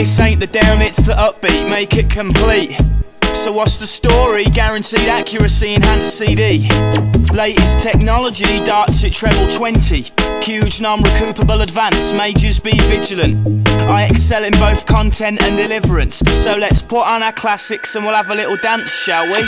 This ain't the down, it's the upbeat, make it complete. So what's the story? Guaranteed accuracy, enhanced CD. Latest technology, darts at treble 20. Huge non-recoupable advance, majors be vigilant. I excel in both content and deliverance. So let's put on our classics and we'll have a little dance, shall we?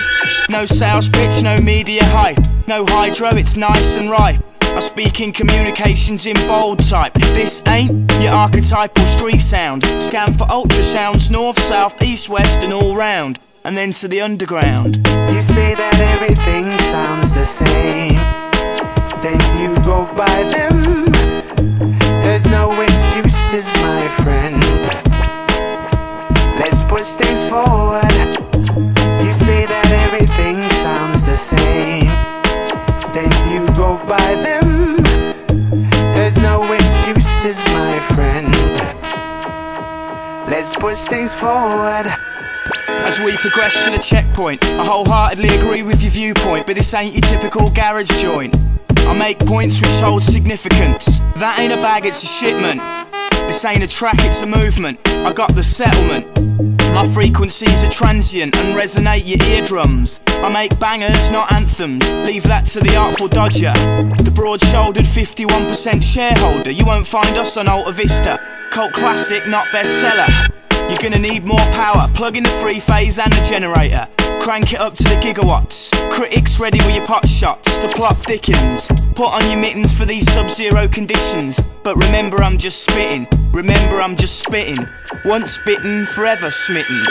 No sales pitch, no media hype. No hydro, it's nice and right. I speak in communications in bold type. This ain't your archetypal street sound. Scan for ultrasounds, north, south, east, west, and all round. And then to the underground. You say that everything sounds the same. Then you go by them. There's no excuses, my friend. Let's push things forward. Let's push things forward. As we progress to the checkpoint, I wholeheartedly agree with your viewpoint, but this ain't your typical garage joint. I make points which hold significance. That ain't a bag, it's a shipment. This ain't a track, it's a movement. I got the settlement. My frequencies are transient and resonate your eardrums. I make bangers, not anthems. Leave that to the artful dodger. The broad shouldered 51% shareholder. You won't find us on Alta Vista. Cult classic, not bestseller. You're gonna need more power. Plug in the three phase and the generator. Crank it up to the gigawatts. Critics ready with your pot shots. The plot thickens. Put on your mittens for these sub zero conditions. But remember, I'm just spitting. Remember, I'm just spitting. Once bitten, forever smitten.